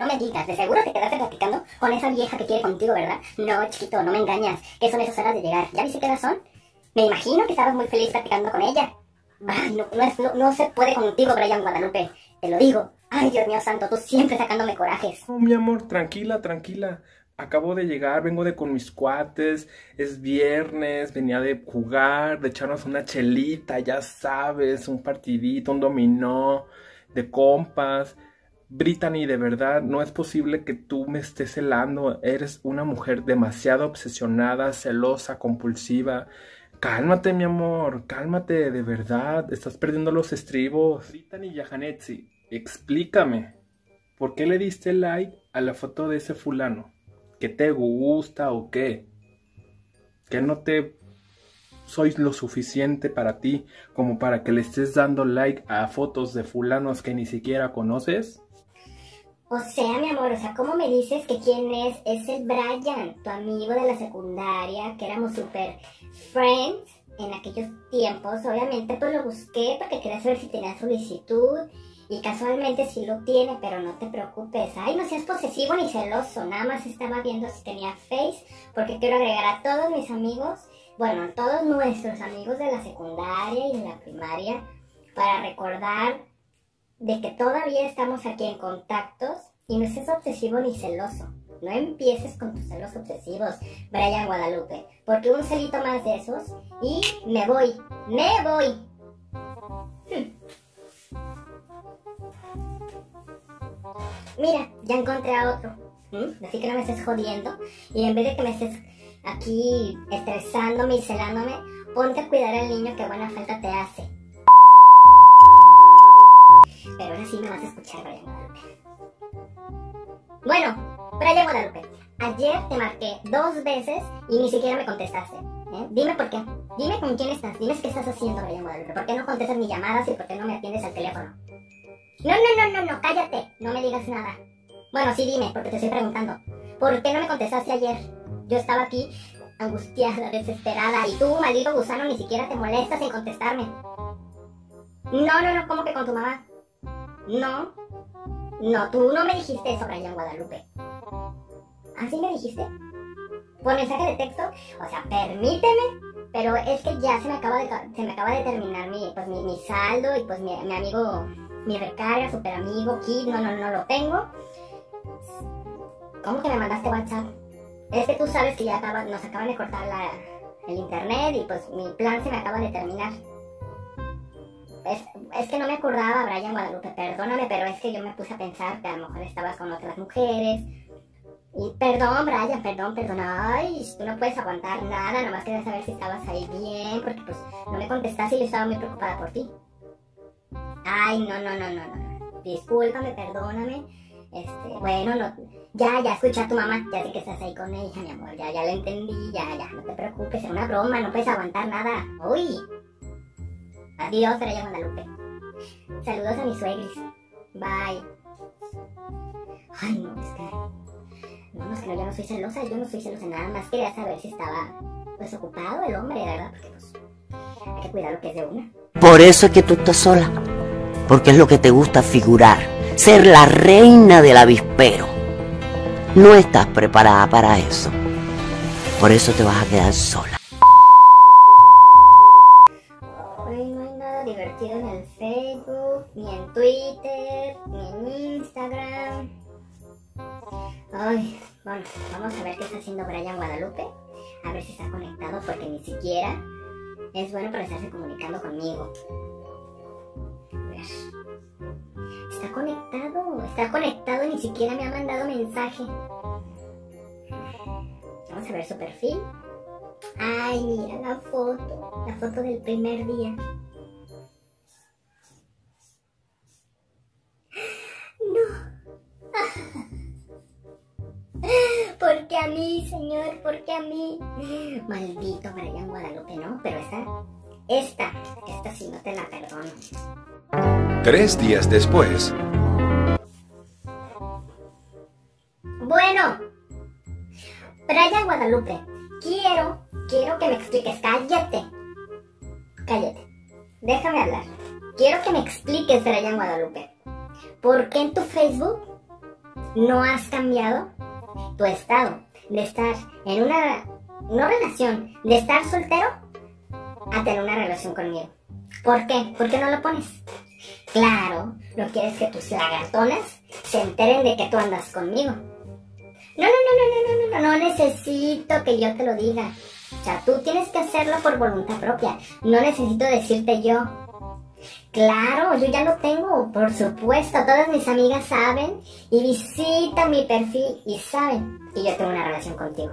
No me digas, de seguro te quedaste platicando con esa vieja que quiere contigo, ¿verdad? No, chiquito, no me engañas. ¿Qué son esas horas de llegar? ¿Ya viste qué horas son? Me imagino que estabas muy feliz platicando con ella. Ay, no, no, es, no, no se puede contigo, Brian Guadalupe. Te lo digo. Ay, Dios mío santo, tú siempre sacándome corajes. No, mi amor, tranquila, tranquila. Acabo de llegar, vengo de con mis cuates, es viernes, venía de jugar, de echarnos una chelita, ya sabes, un partidito, un dominó, de compas. Brittany, de verdad, no es posible que tú me estés celando. Eres una mujer demasiado obsesionada, celosa, compulsiva. Cálmate, mi amor, cálmate, de verdad. Estás perdiendo los estribos. Brittany Yahanetsi, explícame. ¿Por qué le diste like a la foto de ese fulano? ¿Que te gusta o qué? ¿Que no te soy lo suficiente para ti como para que le estés dando like a fotos de fulanos que ni siquiera conoces? O sea, mi amor, o sea, ¿cómo me dices que quién es? Es el Brian, tu amigo de la secundaria, que éramos super friends en aquellos tiempos. Obviamente, pues lo busqué porque quería saber si tenía solicitud. Y casualmente sí lo tiene, pero no te preocupes. Ay, no seas posesivo ni celoso. Nada más estaba viendo si tenía Face, porque quiero agregar a todos mis amigos, bueno, a todos nuestros amigos de la secundaria y de la primaria, para recordar de que todavía estamos aquí en contactos y no seas obsesivo ni celoso. No empieces con tus celos obsesivos, Brian Guadalupe, porque un celito más de esos y me voy, me voy. Hmm. Mira, ya encontré a otro. ¿Mm? Así que no me estés jodiendo. Y en vez de que me estés aquí estresándome y celándome, ponte a cuidar al niño que buena falta te hace. Pero ahora sí me vas a escuchar, Brian Guadalupe. Bueno, Brian Guadalupe, ayer te marqué dos veces y ni siquiera me contestaste. ¿eh? Dime por qué. Dime con quién estás. Dime qué estás haciendo, Brian Guadalupe. ¿Por qué no contestas mis llamadas y por qué no me atiendes al teléfono? No, no, no, no, no, cállate. No me digas nada. Bueno, sí, dime, porque te estoy preguntando. ¿Por qué no me contestaste ayer? Yo estaba aquí angustiada, desesperada, y tú, maldito gusano, ni siquiera te molestas en contestarme. No, no, no, ¿cómo que con tu mamá? No. No, tú no me dijiste eso, Brian Guadalupe. ¿Así me dijiste? ¿Por mensaje de texto? O sea, permíteme, pero es que ya se me acaba de, se me acaba de terminar mi, pues, mi, saldo y pues mi, mi amigo, mi recarga, super amigo, Kid, no, no, no lo tengo. ¿Cómo que me mandaste WhatsApp? Es que tú sabes que ya nos acaban de cortar el internet y pues mi plan se me acaba de terminar. Es, es, que no me acordaba, Brian Guadalupe, perdóname, pero es que yo me puse a pensar que a lo mejor estabas con otras mujeres. Y perdón, Brian, perdón, perdón. Ay, tú no puedes aguantar nada, nomás quería saber si estabas ahí bien, porque pues no me contestaste y yo estaba muy preocupada por ti. Ay, no, no, no, no, no. Discúlpame, perdóname. Este, bueno, no, ya, ya escuché a tu mamá, ya sé que estás ahí con ella, mi amor, ya, ya lo entendí, ya, ya, no te preocupes, es una broma, no puedes aguantar nada. Uy. Adiós, Raya Guadalupe. Saludos a mis suegris. Bye. Ay, no, es que... No, es que no, yo no soy celosa, yo no soy celosa, nada más quería saber si estaba, pues, ocupado el hombre, ¿verdad? Porque, pues, hay que cuidar lo que es de una. Por eso es que tú estás sola, porque es lo que te gusta figurar, ser la reina del avispero. No estás preparada para eso. Por eso te vas a quedar sola. Twitter, en Instagram. Ay, bueno, vamos a ver qué está haciendo Brian Guadalupe. A ver si está conectado, porque ni siquiera es bueno para estarse comunicando conmigo. Está conectado, está conectado, ni siquiera me ha mandado mensaje. Vamos a ver su perfil. Ay, mira la foto, la foto del primer día. No. ¿Por qué a mí, señor? ¿Por qué a mí? Maldito Brian Guadalupe, ¿no? Pero esta, esta, esta sí no te la perdono. Tres días después. Bueno, Brian Guadalupe, quiero, quiero que me expliques. Cállate. Cállate. Déjame hablar. Quiero que me expliques, Brian Guadalupe. ¿Por qué en tu Facebook no has cambiado tu estado de estar en una, no relación, de estar soltero a tener una relación conmigo. ¿Por qué? ¿Por qué no lo pones? Claro, no quieres que tus lagartonas se enteren de que tú andas conmigo. No, no, no, no, no, no, no, no necesito que yo te lo diga. O sea, tú tienes que hacerlo por voluntad propia. No necesito decirte yo. Claro, yo ya lo tengo, por supuesto. Todas mis amigas saben y visitan mi perfil y saben que yo tengo una relación contigo.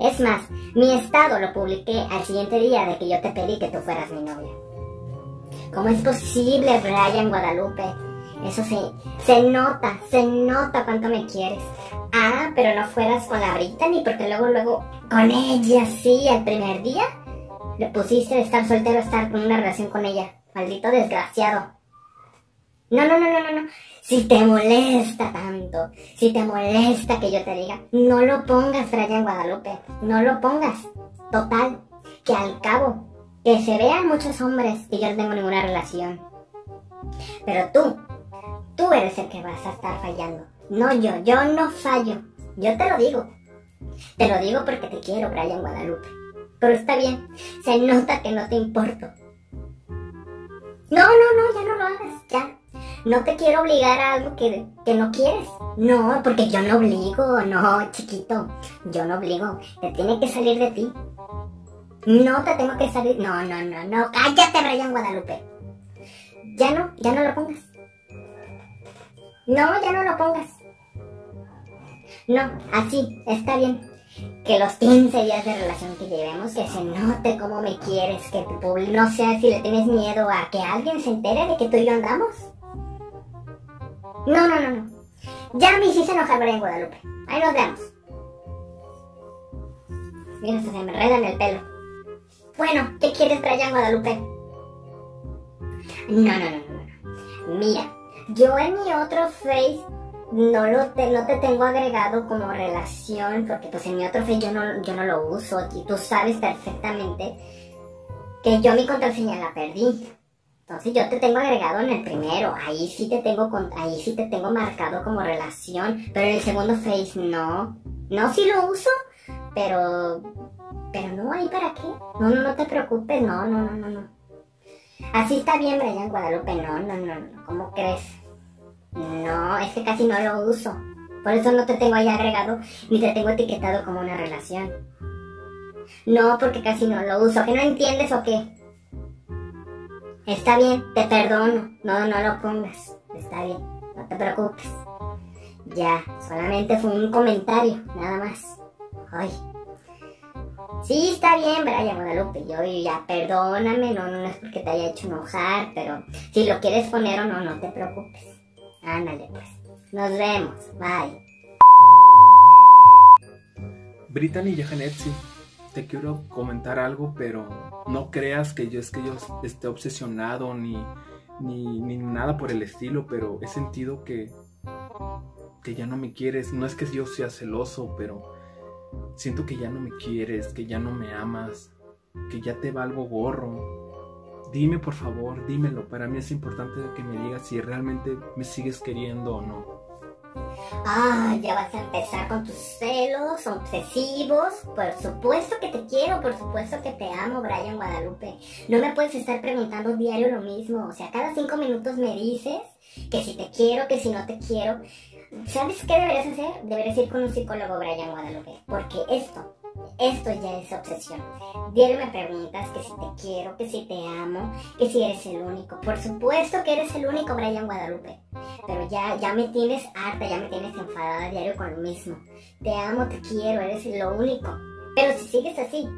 Es más, mi estado lo publiqué al siguiente día de que yo te pedí que tú fueras mi novia. ¿Cómo es posible, Brian Guadalupe? Eso se, se nota, se nota cuánto me quieres. Ah, pero no fueras con la Brittany porque luego, luego, con ella, sí, el primer día, le pusiste de estar soltero a estar con una relación con ella. Maldito desgraciado. No, no, no, no, no, no. Si te molesta tanto, si te molesta que yo te diga, no lo pongas, Brian Guadalupe. No lo pongas. Total, que al cabo, que se vean muchos hombres que yo no tengo ninguna relación. Pero tú, tú eres el que vas a estar fallando. No yo, yo no fallo. Yo te lo digo. Te lo digo porque te quiero, Brian Guadalupe. Pero está bien, se nota que no te importo. No, no, no, ya no lo hagas, ya. No te quiero obligar a algo que, que no quieres. No, porque yo no obligo, no, chiquito. Yo no obligo. Te tiene que salir de ti. No te tengo que salir. No, no, no, no. Cállate, Brian Guadalupe. Ya no, ya no lo pongas. No, ya no lo pongas. No, así, está bien. Que los 15 días de relación que llevemos, que se note cómo me quieres, que tu público, no sé si le tienes miedo a que alguien se entere de que tú y yo andamos. No, no, no, no. Ya me hiciste enojar, Brian Guadalupe. Ahí nos vemos. Mira, se me enreda en el pelo. Bueno, ¿qué quieres, Brian Guadalupe? No, no, no, no, no. Mira, yo en mi otro Face no lo te, no te tengo agregado como relación, porque pues en mi otro Face yo no, yo no lo uso y tú sabes perfectamente que yo mi contraseña la perdí. Entonces yo te tengo agregado en el primero, ahí sí te tengo con, ahí sí te tengo marcado como relación, pero en el segundo Face no. No sí lo uso, pero pero no, ahí para qué? No, no, no te preocupes, no, no, no, no, no. Así está bien, Brian Guadalupe, no, no, no, no, ¿cómo crees? No, es que casi no lo uso. Por eso no te tengo ahí agregado ni te tengo etiquetado como una relación. No, porque casi no lo uso. ¿Que no entiendes o qué? Está bien, te perdono. No, no lo pongas. Está bien, no te preocupes. Ya, solamente fue un comentario, nada más. Ay. Sí, está bien, Brian Guadalupe. Yo ya, perdóname, no, no es porque te haya hecho enojar, pero si lo quieres poner o no, no te preocupes. Ándale, pues. Nos vemos. Bye. Brittany y Janet, sí, te quiero comentar algo, pero no creas que yo es que yo esté obsesionado ni, ni, ni nada por el estilo, pero he sentido que, que ya no me quieres. No es que yo sea celoso, pero siento que ya no me quieres, que ya no me amas, que ya te valgo gorro. Dime por favor, dímelo. Para mí es importante que me digas si realmente me sigues queriendo o no. Ah, ya vas a empezar con tus celos obsesivos. Por supuesto que te quiero, por supuesto que te amo, Brian Guadalupe. No me puedes estar preguntando diario lo mismo. O sea, cada cinco minutos me dices que si te quiero, que si no te quiero. ¿Sabes qué deberías hacer? Deberías ir con un psicólogo, Brian Guadalupe. Porque esto, esto ya es obsesión. Diario me preguntas que si te quiero, que si te amo, que si eres el único. Por supuesto que eres el único, Brian Guadalupe. Pero ya, ya me tienes harta, ya me tienes enfadada diario con lo mismo. Te amo, te quiero, eres lo único. Pero si sigues así,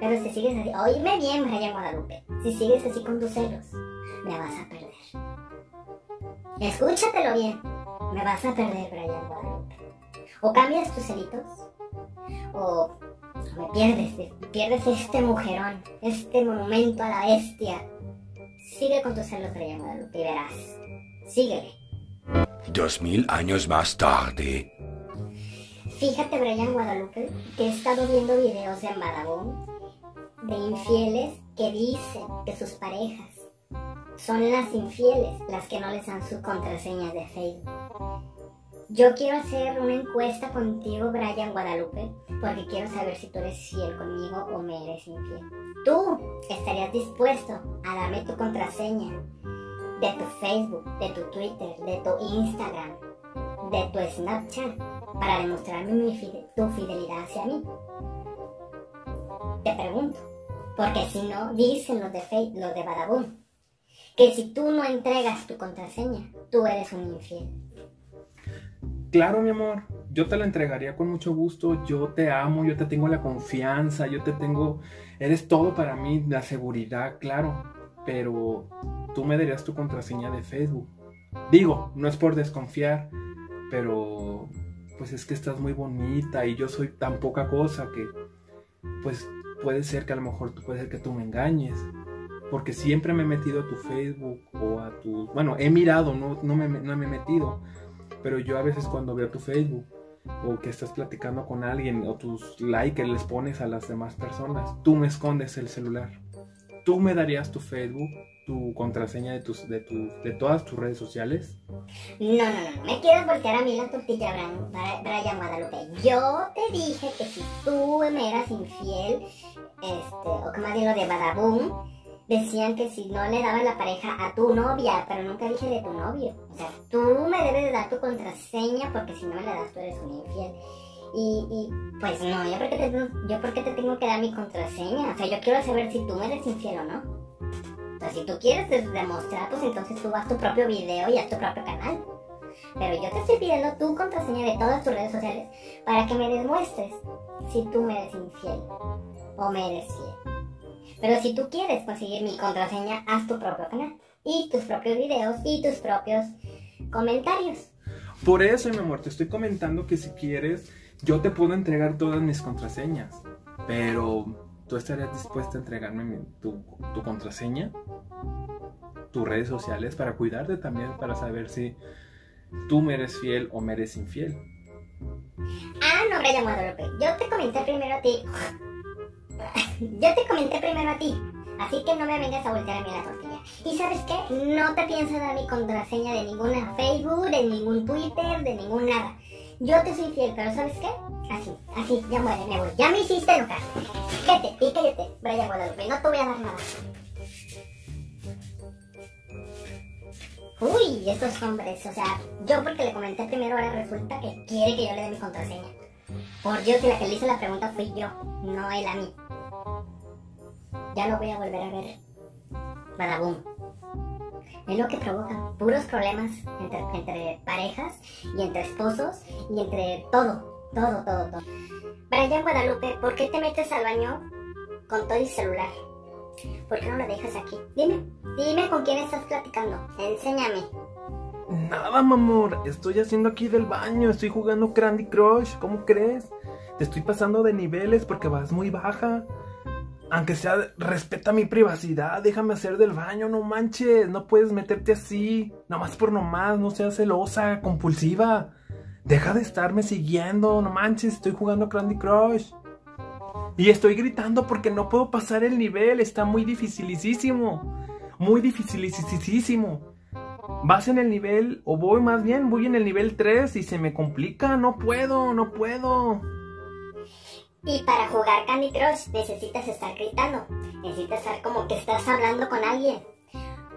pero si sigues así, oíme bien, Brian Guadalupe. Si sigues así con tus celos, me vas a perder. Escúchatelo bien. Me vas a perder, Brian Guadalupe. O cambias tus celitos, o me pierdes, pierdes este mujerón, este monumento a la bestia. Sigue con tus celos, Brian Guadalupe, y verás. Síguele. Dos mil años más tarde. Fíjate, Brian Guadalupe, que he estado viendo videos de Badabun de infieles que dicen que sus parejas son las infieles las que no les dan su contraseña de Facebook. Yo quiero hacer una encuesta contigo, Brian Guadalupe, porque quiero saber si tú eres fiel conmigo o me eres infiel. ¿Tú estarías dispuesto a darme tu contraseña de tu Facebook, de tu Twitter, de tu Instagram, de tu Snapchat para demostrarme mi fide- tu fidelidad hacia mí? Te pregunto, porque si no, dicen los de Facebook, los de Badaboom, que si tú no entregas tu contraseña, tú eres un infiel. Claro, mi amor, yo te la entregaría con mucho gusto. Yo te amo, yo te tengo la confianza, yo te tengo. Eres todo para mí, la seguridad, claro. Pero tú me darías tu contraseña de Facebook. Digo, no es por desconfiar, pero pues es que estás muy bonita y yo soy tan poca cosa que pues puede ser que a lo mejor tú puede ser que tú me engañes. Porque siempre me he metido a tu Facebook o a tu... Bueno, he mirado, no, no, me, no me he metido. Pero yo a veces cuando veo tu Facebook o que estás platicando con alguien o tus likes que les pones a las demás personas, tú me escondes el celular. ¿Tú me darías tu Facebook, tu contraseña de, tus, de, tu, de todas tus redes sociales? No, no, no, me quieres voltear a mí la tortilla, Brian Guadalupe. Yo te dije que si tú me eras infiel, este, o que más bien lo de Badaboom, decían que si no le daban la pareja a tu novia, pero nunca dije de tu novio. O sea, tú me debes de dar tu contraseña porque si no me la das tú eres un infiel. Y, y pues no, yo porque, te, yo porque te tengo que dar mi contraseña. O sea, yo quiero saber si tú me eres infiel o no. O sea, si tú quieres demostrar, pues entonces tú haz tu propio video y haz tu propio canal. Pero yo te estoy pidiendo tu contraseña de todas tus redes sociales para que me demuestres si tú me eres infiel o me eres fiel. Pero si tú quieres conseguir mi contraseña, haz tu propio canal y tus propios videos y tus propios comentarios. Por eso, mi amor, te estoy comentando que si quieres, yo te puedo entregar todas mis contraseñas. Pero, ¿tú estarías dispuesta a entregarme mi- tu, tu contraseña? Tus redes sociales para cuidarte también, para saber si tú me eres fiel o me eres infiel. Ah, no, Brian Guadalupe. Yo te comenté primero a ti. Yo te comenté primero a ti. Así que no me vengas a voltear a mí la tortilla. ¿Y sabes qué? No te pienso dar mi contraseña de ninguna Facebook, de ningún Twitter, de ningún nada. Yo te soy fiel, pero ¿sabes qué? Así, así, ya muere, me voy. Ya me hiciste enojar. Cállate, y cállate, Brian Guadalupe. No te voy a dar nada. Uy, estos hombres, o sea, yo porque le comenté primero, ahora resulta que quiere que yo le dé mi contraseña. Por Dios, y la que le hizo la pregunta fui yo, no él a mí. Ya lo voy a volver a ver. Badaboom. Es lo que provoca puros problemas entre, entre parejas y entre esposos y entre todo, todo, todo, todo. Brian Guadalupe, ¿por qué te metes al baño con todo el celular? ¿Por qué no lo dejas aquí? Dime, dime con quién estás platicando. Enséñame. Nada, mi amor, estoy haciendo aquí del baño, estoy jugando Candy Crush, ¿cómo crees? Te estoy pasando de niveles porque vas muy baja. Aunque sea, respeta mi privacidad, déjame hacer del baño, no manches, no puedes meterte así, nomás por nomás, no seas celosa, compulsiva. Deja de estarme siguiendo, no manches, estoy jugando Candy Crush. Y estoy gritando porque no puedo pasar el nivel, está muy dificilísimo. Muy dificilísimo. Vas en el nivel, o voy más bien, voy en el nivel 3 y se me complica, no puedo, no puedo. Y para jugar Candy Crush necesitas estar gritando. Necesitas estar como que estás hablando con alguien.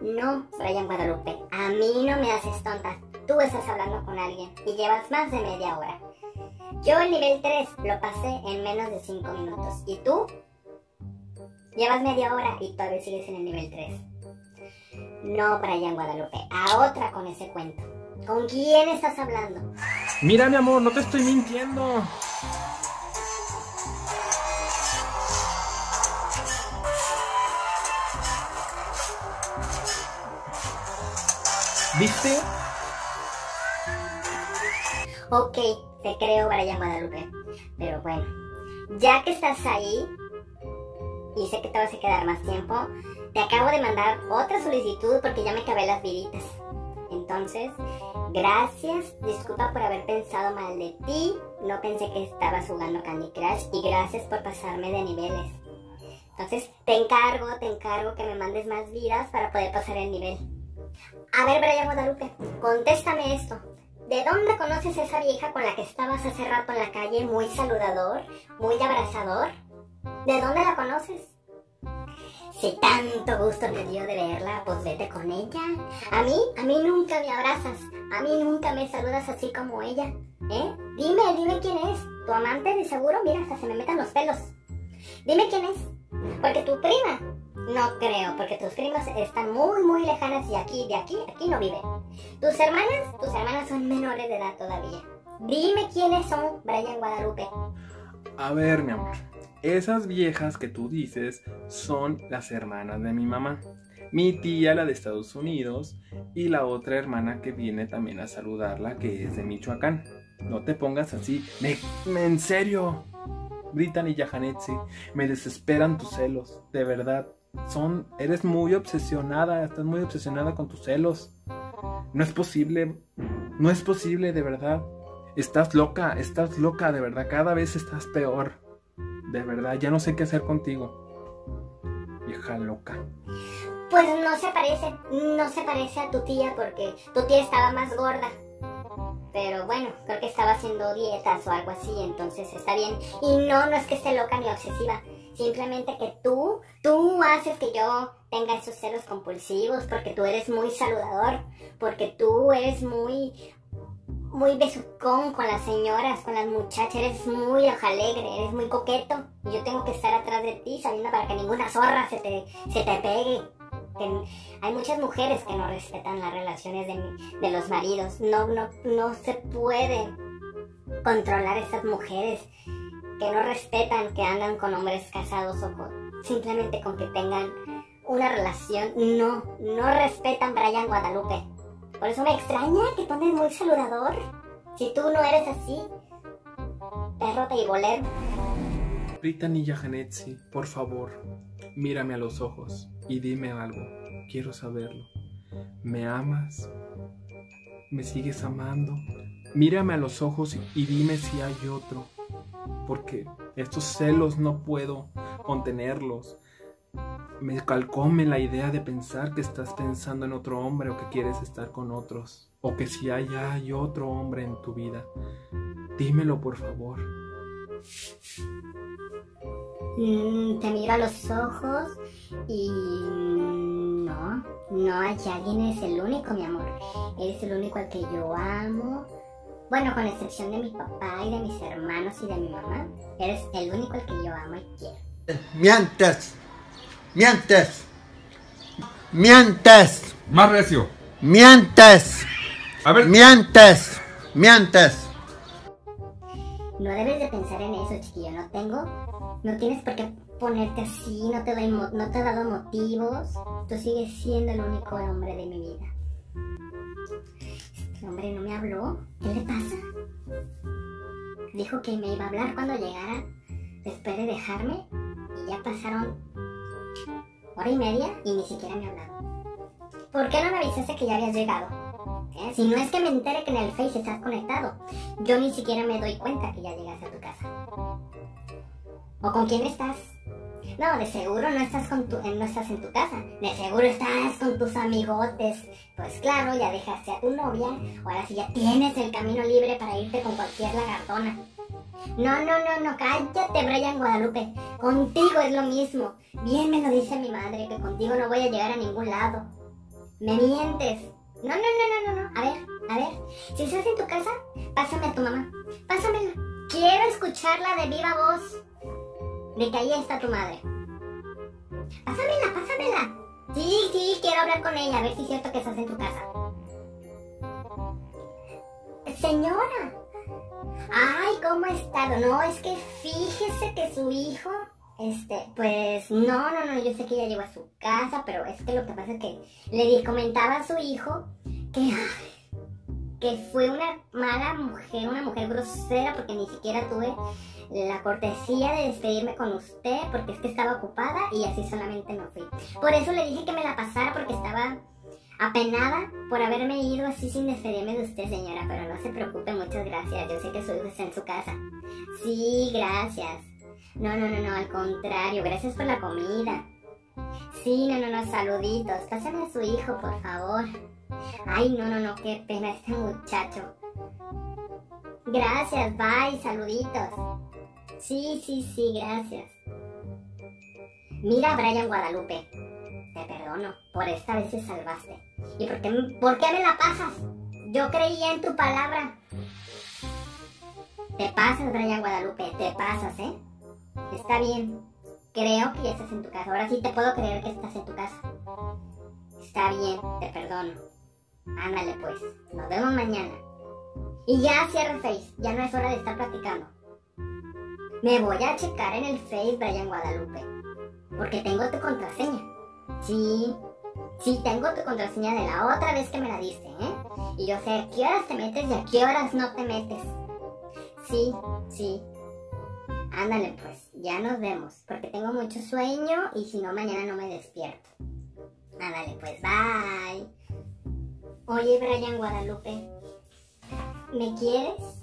No, Brian Guadalupe, a mí no me haces tonta. Tú estás hablando con alguien y llevas más de media hora. Yo el nivel 3 lo pasé en menos de 5 minutos. ¿Y tú? Llevas media hora y todavía sigues en el nivel 3. No, Brian Guadalupe, a otra con ese cuento. ¿Con quién estás hablando? Mira, mi amor, no te estoy mintiendo. ¿Viste? Ok, te creo, Brian Guadalupe. Pero bueno, ya que estás ahí y sé que te vas a quedar más tiempo, te acabo de mandar otra solicitud porque ya me acabé las viditas. Entonces, gracias, disculpa por haber pensado mal de ti, no pensé que estabas jugando Candy Crush y gracias por pasarme de niveles. Entonces, te encargo, te encargo que me mandes más vidas para poder pasar el nivel. A ver, Brian Guadalupe, contéstame esto. ¿De dónde conoces a esa vieja con la que estabas hace rato en la calle, muy saludador, muy abrazador? ¿De dónde la conoces? Si tanto gusto te dio de verla, pues vete con ella. A mí, a mí nunca me abrazas, a mí nunca me saludas así como ella. ¿Eh? Dime, dime quién es. Tu amante de seguro, mira, hasta se me metan los pelos. Dime quién es. Porque tu prima, no creo, porque tus primas están muy, muy lejanas y aquí, de aquí, aquí no viven. Tus hermanas, tus hermanas son menores de edad todavía. Dime quiénes son Brian Guadalupe. A ver, mi amor. Esas viejas que tú dices son las hermanas de mi mamá. Mi tía, la de Estados Unidos, y la otra hermana que viene también a saludarla, que es de Michoacán. No te pongas así. Me, me- en serio. Brittany y Yahanetsi, me desesperan tus celos, de verdad. Son, eres muy obsesionada, estás muy obsesionada con tus celos. No es posible, no es posible, de verdad. Estás loca, estás loca, de verdad. Cada vez estás peor. De verdad, ya no sé qué hacer contigo. Vieja loca. Pues no se parece, no se parece a tu tía porque tu tía estaba más gorda. Pero bueno, creo que estaba haciendo dietas o algo así, entonces está bien. Y no, no es que esté loca ni obsesiva. Simplemente que tú, tú haces que yo tenga esos celos compulsivos porque tú eres muy saludador, porque tú eres muy, muy besucón con las señoras, con las muchachas, eres muy alegre, eres muy coqueto. Yo tengo que estar atrás de ti sabiendo para que ninguna zorra se te, se te pegue. Hay muchas mujeres que no respetan las relaciones de, de los maridos. No, no, no se puede controlar esas mujeres que no respetan que andan con hombres casados o con- simplemente con que tengan una relación. No, no respetan Brian Guadalupe. Por eso me extraña que andes muy saludador. Si tú no eres así, perro teibolero. Brittany Yahanetsi, por favor, mírame a los ojos y dime algo. Quiero saberlo. ¿Me amas? ¿Me sigues amando? Mírame a los ojos y dime si hay otro. Porque estos celos no puedo contenerlos. Me calcome la idea de pensar que estás pensando en otro hombre o que quieres estar con otros. O que si hay, hay otro hombre en tu vida. Dímelo, por favor. Mm, te miro a los ojos y no, no hay alguien, eres el único, mi amor. Eres el único al que yo amo. Bueno, con excepción de mi papá y de mis hermanos y de mi mamá, eres el único al que yo amo y quiero. Mientes. Mientes. Mientes. Más recio. Mientes. A ver, Mientes. Mientes. No debes de pensar en eso, chiquillo. No tengo, no tienes por qué ponerte así. No te doy, mo- no te he dado motivos. Tú sigues siendo el único hombre de mi vida. Hombre no me habló. ¿Qué le pasa? Dijo que me iba a hablar cuando llegara después de dejarme y ya pasaron hora y media y ni siquiera me ha hablado. ¿Por qué no me avisaste que ya habías llegado? ¿Eh? Si no es que me entere que en el Face estás conectado, yo ni siquiera me doy cuenta que ya llegaste a tu casa. ¿O con quién estás? No, de seguro no estás, con tu, eh, no estás en tu casa. De seguro estás con tus amigotes. Pues claro, ya dejaste a tu novia. Ahora sí ya tienes el camino libre para irte con cualquier lagartona. No, no, no, no, cállate, Brian Guadalupe. Contigo es lo mismo. Bien me lo dice mi madre, que contigo no voy a llegar a ningún lado. Me mientes. No, no, no, no, no, no. A ver, a ver. Si estás en tu casa, pásame a tu mamá. Pásamela. Quiero escucharla de viva voz. De que ahí está tu madre. Pásamela, pásamela. Sí, sí, quiero hablar con ella, a ver si es cierto que estás en tu casa. Señora. Ay, ¿cómo ha estado? No, es que fíjese que su hijo, este, pues, no, no, no, yo sé que ya llegó a su casa, pero es que lo que pasa es que le comentaba a su hijo que, que fue una mala mujer, una mujer grosera, porque ni siquiera tuve la cortesía de despedirme con usted, porque es que estaba ocupada y así solamente me fui. Por eso le dije que me la pasara, porque estaba apenada por haberme ido así sin despedirme de usted, señora, pero no se preocupe, muchas gracias. Yo sé que su hijo está en su casa. Sí, gracias. No, no, no, no, al contrario, gracias por la comida. Sí, no, no, no, saluditos. Pásame a su hijo, por favor. Ay, no, no, no, qué pena este muchacho. Gracias, bye, saluditos. Sí, sí, sí, gracias. Mira, Brian Guadalupe, te perdono, por esta vez te salvaste. ¿Y por qué, por qué me la pasas? Yo creía en tu palabra. Te pasas, Brian Guadalupe, te pasas, ¿eh? Está bien. Creo que ya estás en tu casa. Ahora sí te puedo creer que estás en tu casa. Está bien, te perdono. Ándale pues, nos vemos mañana. Y ya cierra el Face, ya no es hora de estar platicando. Me voy a checar en el Face, Brian Guadalupe. Porque tengo tu contraseña. Sí, sí, tengo tu contraseña de la otra vez que me la diste, ¿eh? Y yo sé a qué horas te metes y a qué horas no te metes. Sí, sí. Ándale pues, ya nos vemos, porque tengo mucho sueño y si no mañana no me despierto. Ándale pues, bye. Oye, Brian Guadalupe, ¿me quieres?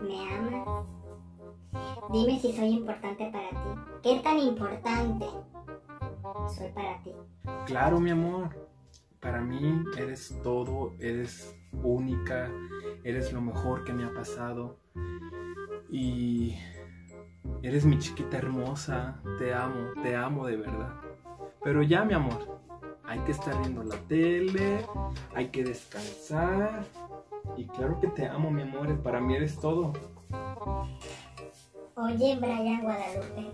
¿Me amas? Dime si soy importante para ti. ¿Qué tan importante soy para ti? Claro, mi amor. Para mí eres todo, eres única, eres lo mejor que me ha pasado. Y eres mi chiquita hermosa, te amo, te amo de verdad. Pero ya, mi amor, hay que estar viendo la tele, hay que descansar. Y claro que te amo, mi amor, para mí eres todo. Oye, Brian Guadalupe,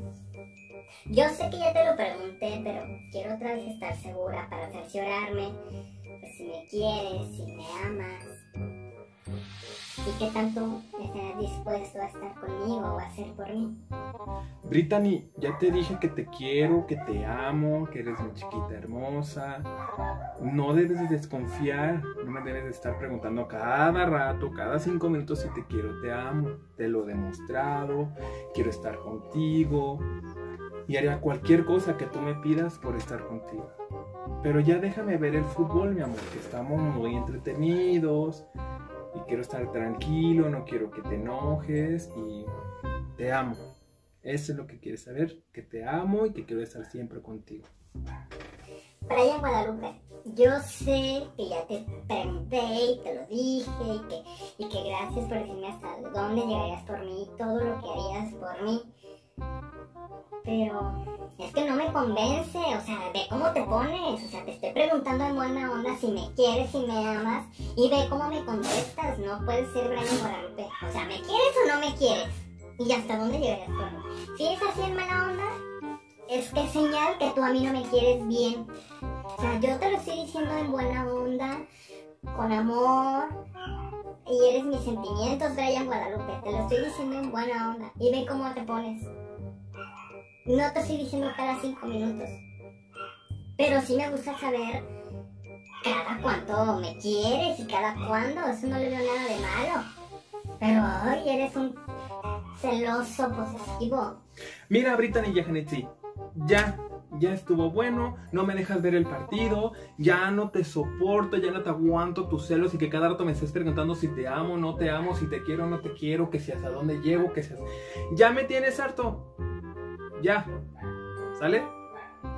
yo sé que ya te lo pregunté, pero quiero otra vez estar segura para cerciorarme pues, si me quieres, si me amas y qué tanto estarás dispuesto a estar conmigo o a hacer por mí. Brittany, ya te dije que te quiero, que te amo, que eres mi chiquita hermosa. No debes de desconfiar, no me debes de estar preguntando cada rato, cada cinco minutos si te quiero, te amo. Te lo he demostrado, quiero estar contigo y haría cualquier cosa que tú me pidas por estar contigo. Pero ya déjame ver el fútbol, mi amor, que estamos muy entretenidos y quiero estar tranquilo, no quiero que te enojes y te amo. Eso es lo que quieres saber, que te amo y que quiero estar siempre contigo. Brian Guadalupe, yo sé que ya te pregunté y te lo dije y que, y que gracias por decirme hasta dónde llegarías por mí, todo lo que harías por mí. Pero es que no me convence, o sea, ve cómo te pones, o sea, te estoy preguntando en buena onda si me quieres, si me amas, y ve cómo me contestas, no puedes ser Brian Guadalupe, o sea, ¿me quieres o no me quieres? ¿Y hasta dónde llegarías? Si es así en mala onda, es que es señal que tú a mí no me quieres bien. O sea, yo te lo estoy diciendo en buena onda, con amor, y eres mis sentimientos, Brian Guadalupe, te lo estoy diciendo en buena onda, y ve cómo te pones. No te estoy diciendo cada cinco minutos. Pero sí me gusta saber cada cuánto me quieres y cada cuándo. Eso no le veo nada de malo. Pero hoy eres un celoso posesivo. Mira, Brittany y Janetti, ya, ya estuvo bueno, no me dejas ver el partido, ya no te soporto, ya no te aguanto tus celos y que cada rato me estés preguntando si te amo, no te amo, si te quiero, no te quiero, que si hasta dónde llego, que si... Ya me tienes harto. Ya. ¿Sale?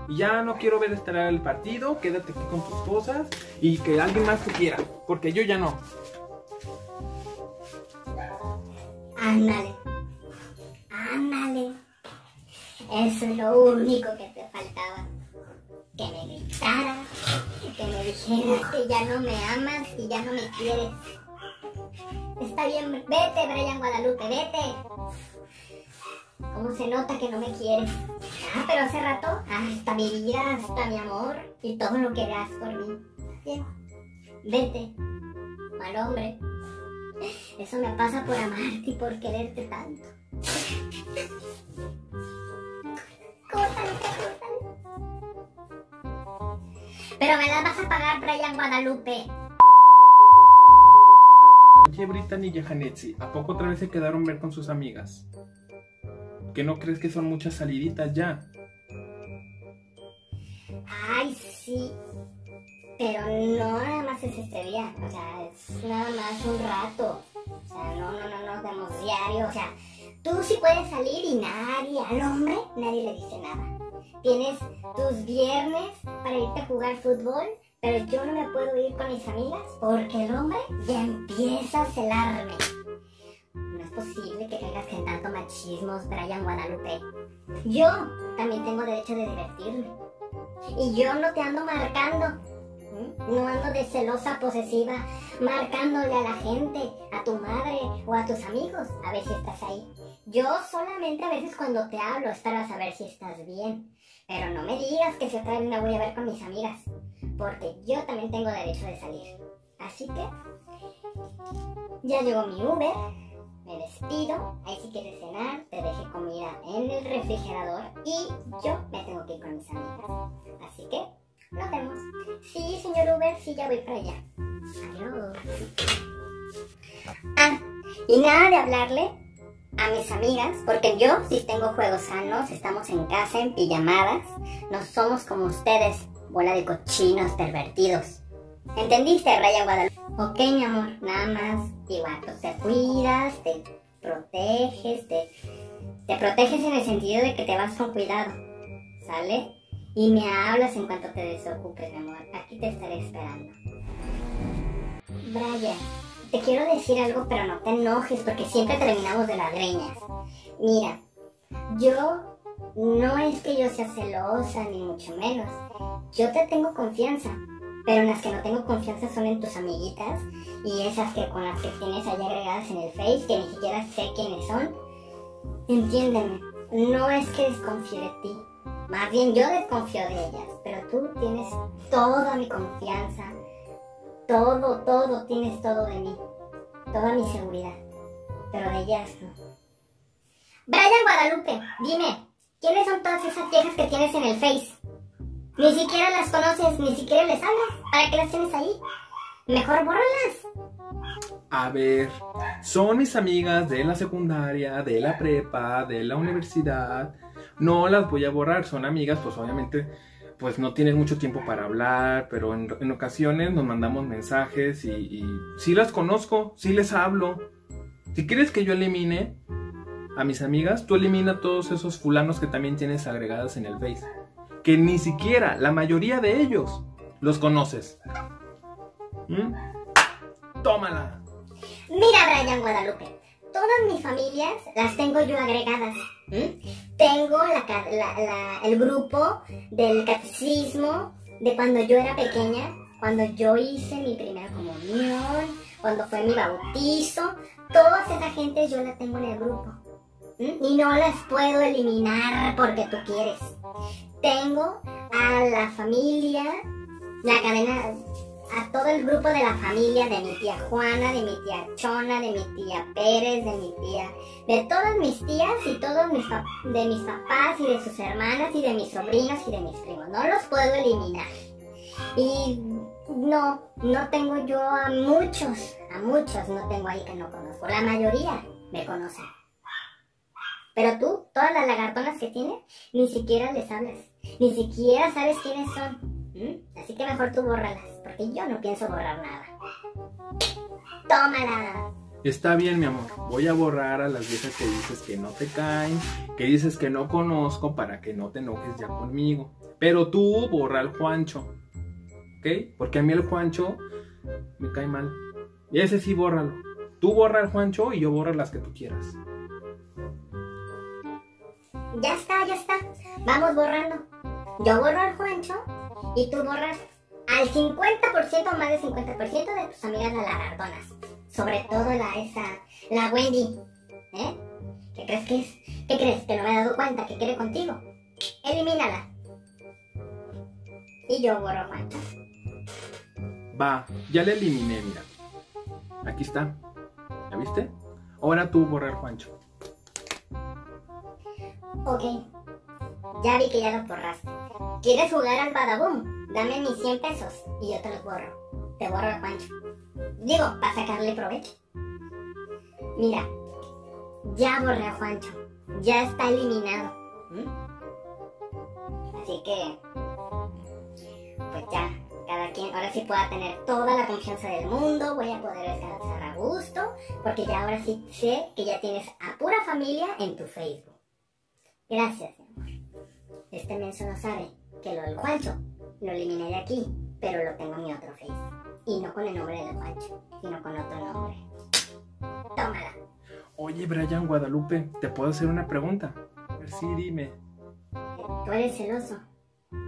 Ya no quiero ver estar el partido, quédate aquí con tus cosas y que alguien más te quiera, porque yo ya no. Ándale. Ándale. Eso es lo único que te faltaba. Que me gritaras, que me dijeras que ya no me amas y ya no me quieres. Está bien, vete, Brian Guadalupe, vete. ¿Cómo se nota que no me quieres? Ah, pero hace rato, hasta mi vida, hasta mi amor y todo lo que hagas por mí. Vete, mal hombre. Eso me pasa por amarte y por quererte tanto. Córtale. Pero me la vas a pagar, Brian Guadalupe. Oye, Brittany y Jahanetsi, ¿a poco otra vez se quedaron ver con sus amigas? ¿Que no crees que son muchas saliditas ya? Ay, sí. Pero no nada más es este día. O sea, es nada más un rato. O sea, no, no, no nos vemos diario. O sea, tú sí puedes salir y nadie, al hombre, nadie le dice nada. Tienes tus viernes para irte a jugar fútbol, pero yo no me puedo ir con mis amigas porque el hombre ya empieza a celarme. Posible que caigas en tanto machismos, Brian Guadalupe. Yo también tengo derecho de divertirme. Y yo no te ando marcando. No ando de celosa posesiva, marcándole a la gente, a tu madre o a tus amigos, a ver si estás ahí. Yo solamente a veces cuando te hablo es para saber si estás bien. Pero no me digas que si otra vez me voy a ver con mis amigas, porque yo también tengo derecho de salir. Así que ya llegó mi Uber, me despido, ahí si quieres cenar, te dejé comida en el refrigerador y yo me tengo que ir con mis amigas. Así que nos vemos. Sí, señor Uber, sí, ya voy para allá. Adiós. Ah, y nada de hablarle a mis amigas, porque yo sí tengo juegos sanos, estamos en casa, en pijamadas, no somos como ustedes, bola de cochinos pervertidos. ¿Entendiste, Raya Guadalupe? Ok, mi amor, nada más, igual, tú te cuidas, te proteges, te, te proteges en el sentido de que te vas con cuidado, ¿sale? Y me hablas en cuanto te desocupes, mi amor, aquí te estaré esperando. Brian, te quiero decir algo, pero no te enojes porque siempre terminamos de las greñas. Mira, yo no es que yo sea celosa ni mucho menos. Yo te tengo confianza, pero en las que no tengo confianza son en tus amiguitas y esas que con las que tienes ahí agregadas en el Face que ni siquiera sé quiénes son. Entiéndeme, no es que desconfíe de ti, más bien yo desconfío de ellas, pero tú tienes toda mi confianza, todo, todo, tienes todo de mí. Toda mi seguridad. Pero de ellas no. Brian Guadalupe, dime, ¿quiénes son todas esas viejas que tienes en el Face? Ni siquiera las conoces, ni siquiera les hablas. ¿Para qué las tienes ahí? Mejor bórralas. A ver, son mis amigas de la secundaria, de la prepa, de la universidad. No las voy a borrar, son amigas, pues obviamente, pues no tienen mucho tiempo para hablar, pero en, ocasiones nos mandamos mensajes y, y sí las conozco, sí les hablo. Si quieres que yo elimine a mis amigas, tú elimina todos esos fulanos que también tienes agregados en el Face. Que ni siquiera la mayoría de ellos los conoces. ¿Mm? Tómala. Mira, Brian Guadalupe, todas mis familias las tengo yo agregadas. ¿m? Tengo la la- la- el grupo del catecismo de cuando yo era pequeña, cuando yo hice mi primera comunión, cuando fue mi bautizo. Todas esa gente yo la tengo en el grupo. Y no las puedo eliminar porque tú quieres. Tengo a la familia, la cadena a todo el grupo de la familia, de mi tía Juana, de mi tía Chona, de mi tía Pérez, de mi tía, de todas mis tías y todos mis de mis papás y de sus hermanas y de mis sobrinos y de mis primos. No los puedo eliminar. Y no, no tengo yo a muchos, a muchos no tengo ahí que no conozco. La mayoría me conocen. Pero tú, todas las lagartonas que tienes, ni siquiera les hablas. Ni siquiera sabes quiénes son. ¿Mm? Así que mejor tú bórralas, porque yo no pienso borrar nada. ¡Tómala! Está bien, mi amor. Voy a borrar a las viejas que dices que no te caen, que dices que no conozco para que no te enojes ya conmigo. Pero tú borra al Juancho. ¿Ok? Porque a mí el Juancho me cae mal. Ese sí, bórralo. Tú borra al Juancho y yo borro las que tú quieras. Ya está, ya está. Vamos borrando. Yo borro al Juancho y tú borras al 50% o más del 50% de tus amigas las. Sobre todo la esa, la Wendy. ¿Eh? ¿Qué crees que es? ¿Qué crees? ¿Que no me he dado cuenta que quiere contigo? Elimínala. Y yo borro Juancho. Va, ya le eliminé, mira. Aquí está. ¿Ya viste? Ahora tú borra al Juancho. Ok. Ya vi que ya lo borraste. ¿Quieres jugar al Badaboom? Dame mis 100 pesos y yo te los borro. Te borro el Pancho. Digo, para sacarle provecho. Mira, ya borré a Juancho. Ya está eliminado. ¿Mm? Así que, pues ya, cada quien, ahora sí pueda tener toda la confianza del mundo, voy a poder descansar a gusto, porque ya ahora sí sé que ya tienes a pura familia en tu Facebook. Gracias, mi amor. Este menso no sabe que lo del Juancho lo eliminé de aquí, pero lo tengo en mi otro face. Y no con el nombre del Juancho, sino con otro nombre. Tómala. Oye, Brian Guadalupe, ¿te puedo hacer una pregunta? A ver, sí, dime. ¿Tú eres celoso?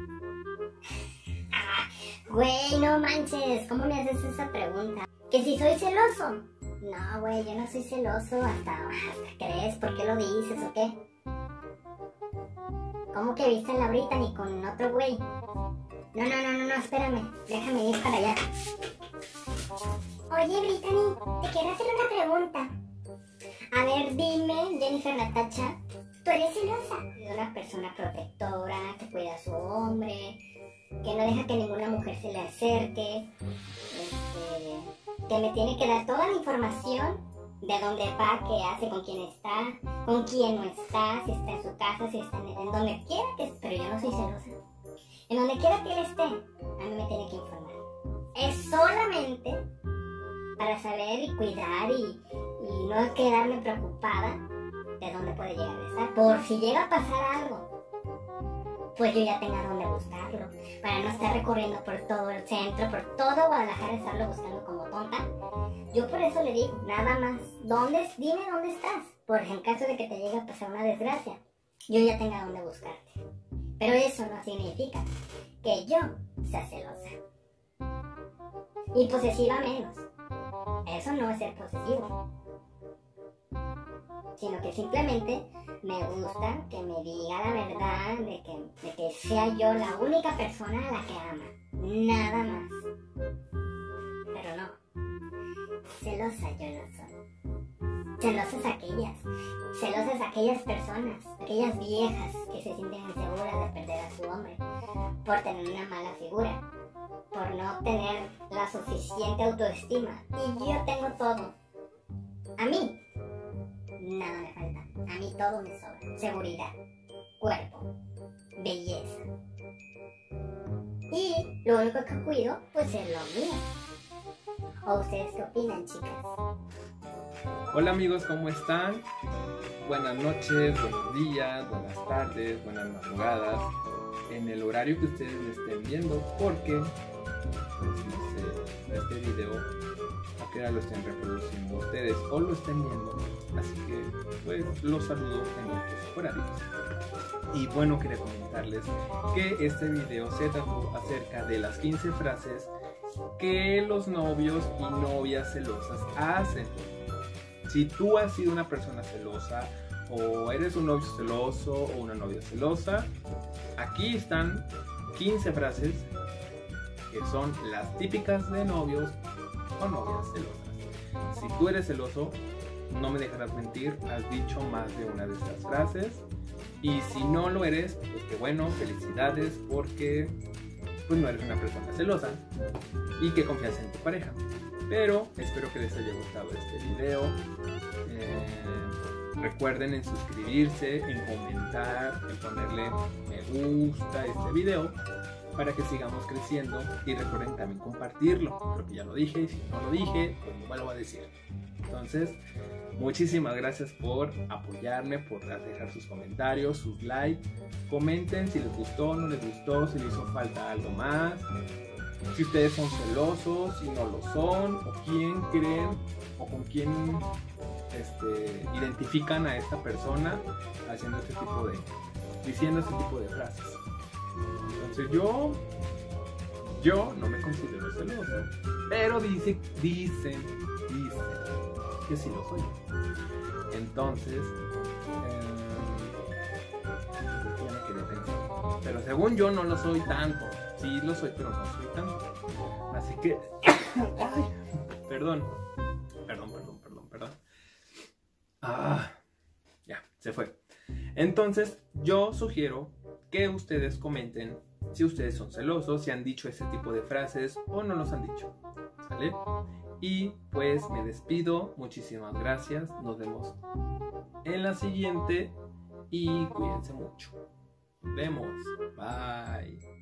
Güey, no manches, ¿cómo me haces esa pregunta? ¿Que si soy celoso? No, güey, yo no soy celoso, hasta, hasta crees, ¿por qué lo dices o qué? ¿Cómo que viste a la Brittany con otro güey? No, no, no, no, no, espérame, déjame ir para allá. Oye, Brittany, te quiero hacer una pregunta. A ver, dime, Jennifer Natacha, ¿tú eres celosa? Una persona protectora, que cuida a su hombre, que no deja que ninguna mujer se le acerque, este, que me tiene que dar toda la información de dónde va, qué hace, con quién está, con quién no está, si está en su casa, si está en, en donde quiera que esté, pero yo no soy celosa. En donde quiera que él esté, a mí me tiene que informar. Es solamente para saber y cuidar y, y no quedarme preocupada de dónde puede llegar a estar. Por si llega a pasar algo, pues yo ya tenga dónde buscarlo. Para no estar recorriendo por todo el centro, por todo Guadalajara, estarlo buscando como tonta. Yo por eso le digo, nada más, ¿dónde, dime dónde estás? Por en caso de que te llegue a pasar una desgracia, yo ya tenga dónde buscarte. Pero eso no significa que yo sea celosa. Y posesiva menos. Eso no es ser posesivo. Sino que simplemente me gusta que me diga la verdad de que, de que sea yo la única persona a la que ama. Nada más. Pero no. Celosa yo no soy. Celosas aquellas. Celosas aquellas personas, aquellas viejas que se sienten inseguras de perder a su hombre por tener una mala figura, por no tener la suficiente autoestima. Y yo tengo todo. A mí, nada me falta. A mí todo me sobra. Seguridad, cuerpo, belleza. Y lo único que cuido, pues es lo mío. ¿O ustedes qué opinan, chicas? Hola amigos, ¿cómo están? Buenas noches, buenos días, buenas tardes, buenas madrugadas, en el horario que ustedes me estén viendo, porque pues, este video hora lo estén reproduciendo ustedes o lo estén viendo, así que pues los saludo en otros horarios. Y bueno, quería comentarles que este video se trató acerca de las 15 frases que los novios y novias celosas hacen. Si tú has sido una persona celosa o eres un novio celoso o una novia celosa, aquí están 15 frases que son las típicas de novios o novias celosas. Si tú eres celoso, no me dejarás mentir, has dicho más de una de estas frases. Y si no lo eres, pues que bueno, felicidades porque pues no eres una persona celosa y que confías en tu pareja. Pero espero que les haya gustado este video. Eh, recuerden en suscribirse, en comentar, en ponerle me gusta a este video para que sigamos creciendo y recuerden también compartirlo. Creo que ya lo dije y si no lo dije, pues lo vuelvo a decir. Entonces, muchísimas gracias por apoyarme, por dejar sus comentarios, sus likes. Comenten si les gustó, no les gustó, si les hizo falta algo más. Si ustedes son celosos, si no lo son, o quién creen, o con quién este, identifican a esta persona haciendo este tipo de, diciendo este tipo de frases. Entonces yo, yo no me considero celoso, pero dice, dicen, dicen que sí lo soy. Entonces, eh, pero según yo no lo soy tanto. Sí lo soy, pero no soy tanto. Así que, perdón, perdón, perdón, perdón, perdón. Ah, ya, se fue. Entonces, yo sugiero que ustedes comenten si ustedes son celosos, si han dicho ese tipo de frases o no los han dicho. ¿Sale? Y pues me despido. Muchísimas gracias. Nos vemos en la siguiente. Y cuídense mucho. Nos vemos. Bye.